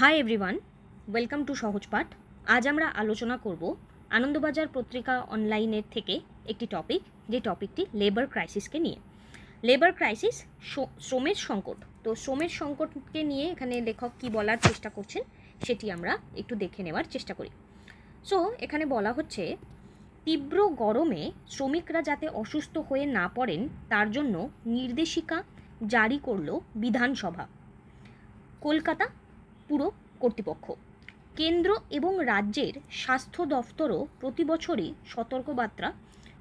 Hi everyone welcome to সহজ পাঠ আজ আমরা আলোচনা করব আনন্দবাজার পত্রিকা অনলাইনের থেকে একটি টপিক যে টপিকটি লেবার ক্রাইসিসকে নিয়ে। লেবার ক্রাইসিস শ্রমের সংকট। তো শ্রমের সংকটকে নিয়ে এখানে লেখক কি বলার চেষ্টা করছেন, সেটি আমরা একটু দেখে নেওয়ার চেষ্টা করি। সো এখানে বলা হচ্ছে, তীব্র গরমে শ্রমিকরা যাতে অসুস্থ হয়ে না পড়েন, তার জন্য নির্দেশিকা জারি করল বিধানসভা। কলকাতা পুর কর্তৃপক্ষ। কেন্দ্র এবং রাজ্যের স্বাস্থ্য দফতরও প্রতি বছরই সতর্কবার্তা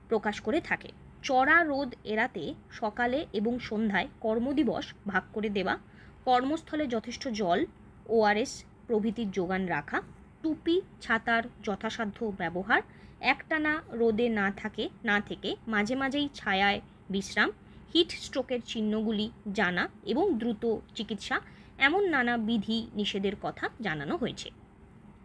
প্রকাশ করে থাকে। চড়া রোদ এড়াতে সকালে এবং সন্ধ্যায় কর্মদিবস ভাগ করে দেওয়া, কর্মস্থলে যথেষ্ট জল ওআরএস প্রভৃতির যোগান রাখা, টুপি, ছাতার যথাসাধ্য ব্যবহার, একটানা রোদে না থাকে, না থেকে মাঝে মাঝেই ছায়ায় বিশ্রাম, হিট স্ট্রোকের চিহ্নগুলি জানা এবং দ্রুত চিকিৎসা এমন নানা বিধি নিষেধের কথা জানানো হয়েছে।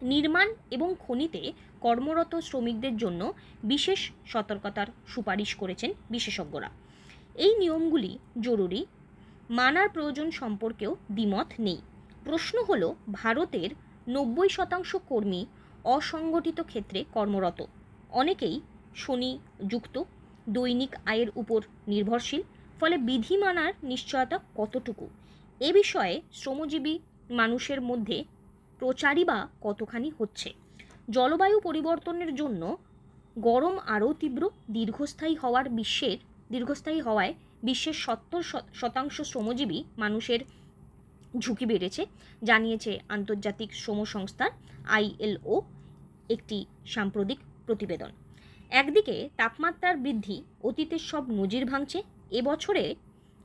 নির্মাণ এবং খনিতে কর্মরত শ্রমিকদের জন্য বিশেষ সতর্কতার সুপারিশ করেছেন বিশেষজ্ঞরা। এই নিয়মগুলি জরুরি, মানার প্রয়োজন সম্পর্কেও দ্বিমত নেই। প্রশ্ন হলো, ভারতের নব্বই শতাংশ কর্মী অসংগঠিত ক্ষেত্রে কর্মরত। অনেকেই শনি যুক্ত, দৈনিক আয়ের উপর নির্ভরশীল, ফলে বিধি মানার নিশ্চয়তা কতটুকু? এ বিষয়ে শ্রমজীবী মানুষের মধ্যে প্রচারই বা কতখানি হচ্ছে? জলবায়ু পরিবর্তনের জন্য গরম আরও তীব্র, দীর্ঘস্থায়ী হওয়ার বিশ্বের, দীর্ঘস্থায়ী হওয়ায় বিশ্বের সত্তর শতাংশ শ্রমজীবী মানুষের ঝুঁকি বেড়েছে, জানিয়েছে আন্তর্জাতিক শ্রম সংস্থার আইএলও একটি সাম্প্রতিক প্রতিবেদন। একদিকে তাপমাত্রার বৃদ্ধি অতীতের সব নজির ভাঙছে এবছরে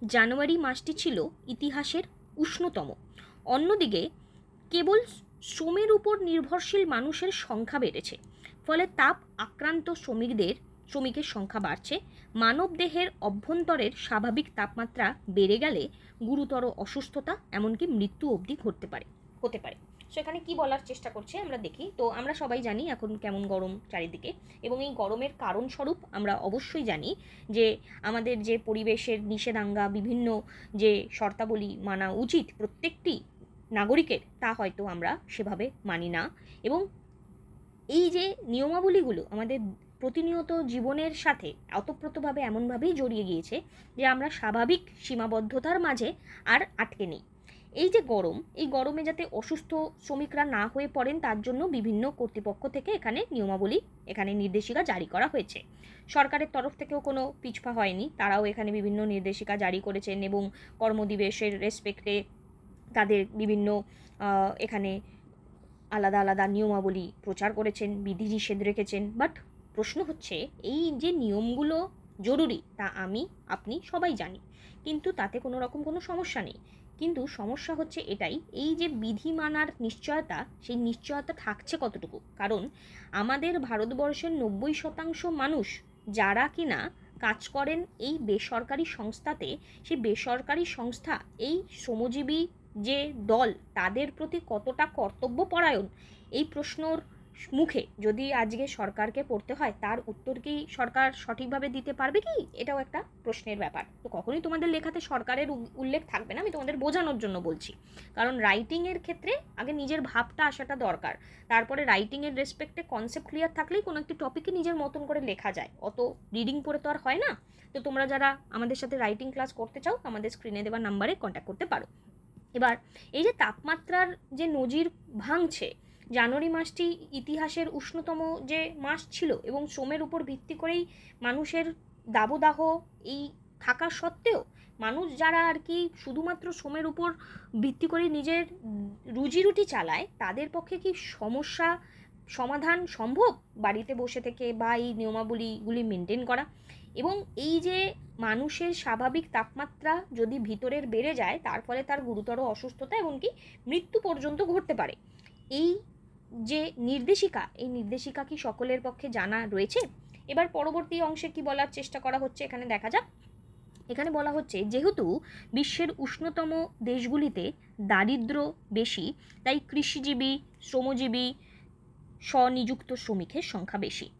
জানুয়ারি মাসটি ছিল ইতিহাসের উষ্ণতম। অন্যদিকে, কেবল শ্রমের উপর নির্ভরশীল মানুষের সংখ্যা বেড়েছে, ফলে তাপ আক্রান্ত শ্রমিকদের, শ্রমিকের সংখ্যা বাড়ছে। মানবদেহের অভ্যন্তরের স্বাভাবিক তাপমাত্রা বেড়ে গেলে গুরুতর অসুস্থতা, এমনকি মৃত্যু অবধি ঘটতে পারে, হতে পারে। সো এখানে কী বলার চেষ্টা করছে আমরা দেখি। তো আমরা সবাই জানি এখন কেমন গরম চারিদিকে এবং এই গরমের কারণস্বরূপ আমরা অবশ্যই জানি যে আমাদের যে পরিবেশের নিষেধাজ্ঞা, বিভিন্ন যে শর্তাবলী মানা উচিত প্রত্যেকটি নাগরিকের, তা হয়তো আমরা সেভাবে মানি না এবং এই যে নিয়মাবলীগুলো আমাদের প্রতিনিয়ত জীবনের সাথে অতপ্রতভাবে এমনভাবেই জড়িয়ে গিয়েছে যে আমরা স্বাভাবিক সীমাবদ্ধতার মাঝে আর আটকে নেই। এই যে গরম, এই গরমে যাতে অসুস্থ শ্রমিকরা না হয়ে পড়েন, তার জন্য বিভিন্ন কর্তৃপক্ষ থেকে এখানে নিয়মাবলী, এখানে নির্দেশিকা জারি করা হয়েছে। সরকারের তরফ থেকেও কোনো পিছপা হয়নি। তারাও এখানে বিভিন্ন নির্দেশিকা জারি করেছেন এবং কর্মদিবসের রেসপেক্টে তাদের বিভিন্ন এখানে আলাদা আলাদা নিয়মাবলী প্রচার করেছেন, বিধি নিষেধ রেখেছেন। বাট প্রশ্ন হচ্ছে, এই যে নিয়মগুলো জরুরি, তা আমি, আপনি সবাই জানি। কিন্তু তাতে কোনো রকম কোনো সমস্যা নেই। কিন্তু সমস্যা হচ্ছে এটাই, এই যে বিধি মানার নিশ্চয়তা, সেই নিশ্চয়তা থাকছে কতটুকু? কারণ আমাদের ভারতবর্ষের নব্বই শতাংশ মানুষ যারা কিনা কাজ করেন এই বেসরকারি সংস্থাতে, সেই বেসরকারি সংস্থা, এই শ্রমজীবী যে দল, তাদের প্রতি কতটা কর্তব্য পরায়ণ এই প্রশ্নর মুখে যদি আজকে সরকারকে পড়তে হয়, তার উত্তর কি সরকার সঠিকভাবে দিতে পারবে কি? এটাও একটা প্রশ্নের ব্যাপার। তো কখনোই তোমাদের লেখাতে সরকারের উল্লেখ থাকবে না, আমি তোমাদের বোঝানোর জন্য বলছি। কারণ রাইটিংয়ের ক্ষেত্রে আগে নিজের ভাবটা আসাটা দরকার। তারপরে রাইটিংয়ের রেসপেক্টে কনসেপ্ট ক্লিয়ার থাকলেই কোনো একটি টপিকে নিজের মতন করে লেখা যায়। অত রিডিং পড়ে তো আর হয় না। তো তোমরা যারা আমাদের সাথে রাইটিং ক্লাস করতে চাও, আমাদের স্ক্রিনে দেওয়া নাম্বারে কন্ট্যাক্ট করতে পারো। এবার এই যে তাপমাত্রার যে নজির ভাঙছে জানুয়ারি মাসটি ইতিহাসের উষ্ণতম যে মাস ছিল এবং শ্রমের উপর ভিত্তি করেই মানুষের দাবদাহ এই থাকা সত্ত্বেও মানুষ যারা আর কি শুধুমাত্র শ্রমের উপর ভিত্তি করে নিজের রুজি রুটি চালায়, তাদের পক্ষে কি সমস্যা সমাধান সম্ভব? বাড়িতে বসে থেকে বা এই নিয়মাবলীগুলি মেনটেন করা। এবং এই যে মানুষের স্বাভাবিক তাপমাত্রা যদি ভিতরের বেড়ে যায়, তার ফলে তার গুরুতর অসুস্থতা এমনকি মৃত্যু পর্যন্ত ঘটতে পারে। এই যে নির্দেশিকা, এই নির্দেশিকা কি সকলের পক্ষে জানা রয়েছে? এবার পরবর্তী অংশে কি বলার চেষ্টা করা হচ্ছে এখানে দেখা যাক। এখানে বলা হচ্ছে, যেহেতু বিশ্বের উষ্ণতম দেশগুলিতে দারিদ্র বেশি, তাই কৃষিজীবী, শ্রমজীবী, স্বনিযুক্ত শ্রমিকের সংখ্যা বেশি।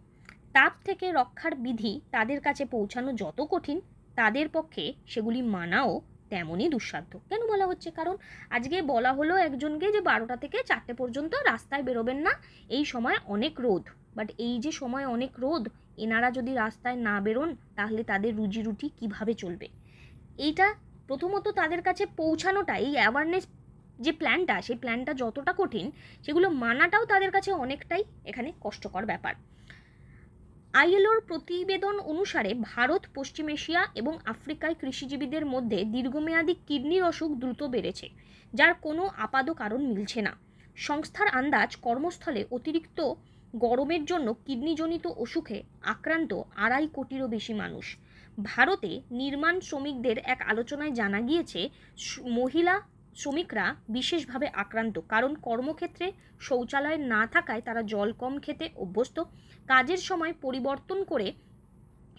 তাপ থেকে রক্ষার বিধি তাদের কাছে পৌঁছানো যত কঠিন, তাদের পক্ষে সেগুলি মানাও তেমনই দুঃসাধ্য। কেন বলা হচ্ছে? কারণ আজকে বলা হলো একজনকে যে বারোটা থেকে চারটে পর্যন্ত রাস্তায় বেরোবেন না। এই সময় অনেক রোদ। বাট এই যে সময় অনেক রোদ, এনারা যদি রাস্তায় না বেরোন, তাহলে তাদের রুজি রুটি কীভাবে চলবে? এইটা প্রথমত তাদের কাছে পৌঁছানোটা, এই অ্যাওয়ারনেস যে প্ল্যানটা সেই প্ল্যানটা যতটা কঠিন, সেগুলো মানাটাও তাদের কাছে অনেকটাই এখানে কষ্টকর ব্যাপার। আইএলওর প্রতিবেদন অনুসারে ভারত, পশ্চিম এশিয়া এবং আফ্রিকায় কৃষিজীবীদের মধ্যে দীর্ঘমেয়াদী কিডনির অসুখ দ্রুত বেড়েছে, যার কোনো আপাদ কারণ মিলছে না। সংস্থার আন্দাজ, কর্মস্থলে অতিরিক্ত গরমের জন্য কিডনিজনিত অসুখে আক্রান্ত আড়াই কোটিরও বেশি মানুষ। ভারতে নির্মাণ শ্রমিকদের এক আলোচনায় জানা গিয়েছে মহিলা শ্রমিকরা বিশেষভাবে আক্রান্ত, কারণ কর্মক্ষেত্রে শৌচালয় না থাকায় তারা জল কম খেতে অভ্যস্ত। কাজের সময় পরিবর্তন করে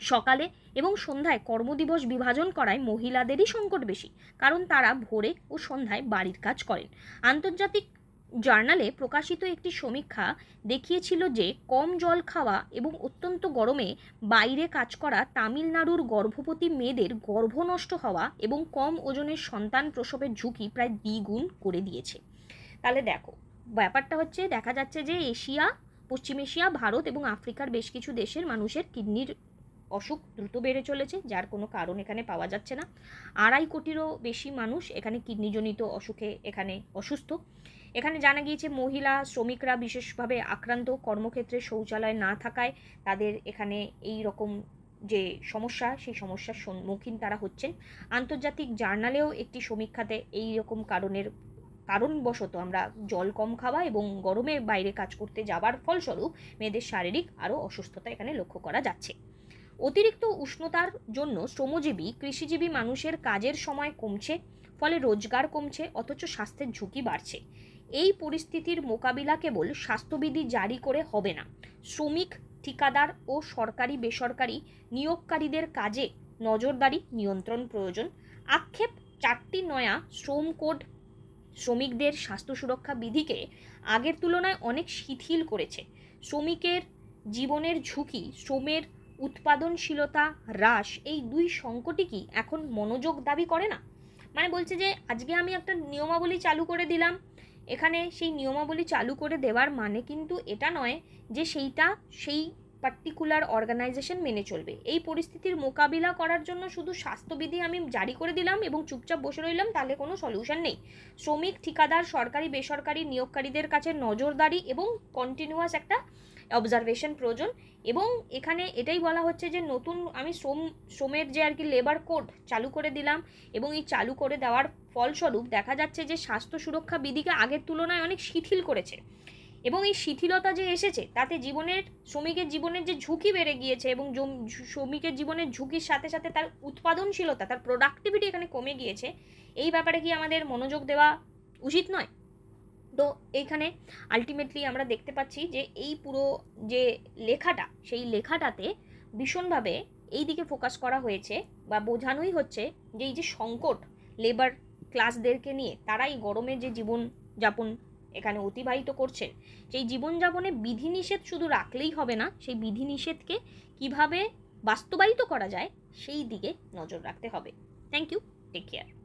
সকালে এবং সন্ধ্যায় কর্মদিবস বিভাজন করায় মহিলাদেরই সংকট বেশি, কারণ তারা ভোরে ও সন্ধ্যায় বাড়ির কাজ করেন। আন্তর্জাতিক জার্নালে প্রকাশিত একটি সমীক্ষা দেখিয়েছিল যে কম জল খাওয়া এবং অত্যন্ত গরমে বাইরে কাজ করা তামিলনাড়ুর গর্ভবতী মেয়েদের গর্ভ নষ্ট হওয়া এবং কম ওজনের সন্তান প্রসবের ঝুঁকি প্রায় দ্বিগুণ করে দিয়েছে। তাহলে দেখো, ব্যাপারটা হচ্ছে দেখা যাচ্ছে যে এশিয়া, পশ্চিম এশিয়া, ভারত এবং আফ্রিকার বেশ কিছু দেশের মানুষের কিডনির অসুখ দ্রুত বেড়ে চলেছে, যার কোনো কারণ এখানে পাওয়া যাচ্ছে না। আড়াই কোটিরও বেশি মানুষ এখানে কিডনিজনিত অসুখে এখানে অসুস্থ। এখানে জানা গিয়েছে মহিলা শ্রমিকরা বিশেষভাবে আক্রান্ত, কর্মক্ষেত্রে শৌচালয় না থাকায় তাদের এখানে এই রকম যে সমস্যা, সেই সমস্যার সম্মুখীন তারা হচ্ছেন। আন্তর্জাতিক জার্নালেও একটি সমীক্ষাতে এই রকম কারণের কারণবশত আমরা জল কম খাওয়া এবং গরমে বাইরে কাজ করতে যাবার ফলস্বরূপ মেয়েদের শারীরিক আরও অসুস্থতা এখানে লক্ষ্য করা যাচ্ছে। অতিরিক্ত উষ্ণতার জন্য শ্রমজীবী, কৃষিজীবী মানুষের কাজের সময় কমছে, ফলে রোজগার কমছে, অথচ স্বাস্থ্যের ঝুঁকি বাড়ছে। এই পরিস্থিতির মোকাবিলা কেবল স্বাস্থ্যবিধি জারি করে হবে না। শ্রমিক, ঠিকাদার ও সরকারি বেসরকারি নিয়োগকারীদের কাজে নজরদারি নিয়ন্ত্রণ প্রয়োজন। আক্ষেপ, চারটি নয়া শ্রম কোড শ্রমিকদের স্বাস্থ্য সুরক্ষা বিধিকে আগের তুলনায় অনেক শিথিল করেছে। শ্রমিকের জীবনের ঝুঁকি, শ্রমের উৎপাদনশীলতা হ্রাস এই দুই সংকটই কি এখন মনোযোগ দাবি করে না? মানে বলছে যে, আজকে আমি একটা নিয়মাবলী চালু করে দিলাম এখানে সেই নিয়মাবলী চালু করে দেওয়ার মানে কিন্তু এটা নয় যে সেইটা সেই পার্টিকুলার অর্গানাইজেশন মেনে চলবে। এই পরিস্থিতির মোকাবিলা করার জন্য শুধু স্বাস্থ্যবিধি আমি জারি করে দিলাম এবং চুপচাপ বসে রইলাম, তাহলে কোনো সলিউশন নেই। শ্রমিক, ঠিকাদার, সরকারি, বেসরকারি নিয়োগকারীদের কাছে নজরদারি এবং কন্টিনিউয়াস একটা অবজারভেশন প্রয়োজন। এবং এখানে এটাই বলা হচ্ছে যে নতুন আমি শ্রম, শ্রমের যে আর কি লেবার কোড চালু করে দিলাম এবং এই চালু করে দেওয়ার ফলস্বরূপ দেখা যাচ্ছে যে স্বাস্থ্য সুরক্ষা বিধিকে আগের তুলনায় অনেক শিথিল করেছে। এবং এই শিথিলতা যে এসেছে, তাতে জীবনের, শ্রমিকের জীবনের যে ঝুঁকি বেড়ে গিয়েছে এবং শ্রমিকের জীবনের ঝুঁকির সাথে সাথে তার উৎপাদনশীলতা, তার প্রোডাক্টিভিটি এখানে কমে গিয়েছে, এই ব্যাপারে কি আমাদের মনোযোগ দেওয়া উচিত নয়? তো এইখানে আলটিমেটলি আমরা দেখতে পাচ্ছি যে এই পুরো যে লেখাটা, সেই লেখাটাতে ভীষণভাবে এই দিকে ফোকাস করা হয়েছে বা বোঝানোই হচ্ছে যে এই যে সংকট লেবার ক্লাসদেরকে নিয়ে তারা এই গরমে যে জীবন যাপন এখানে অতিবাহিত করছে, সেই জীবনযাপনে বিধিনিষেধ শুধু রাখলেই হবে না, সেই বিধিনিষেধকে কীভাবে বাস্তবায়িত করা যায়, সেই দিকে নজর রাখতে হবে। Thank you take care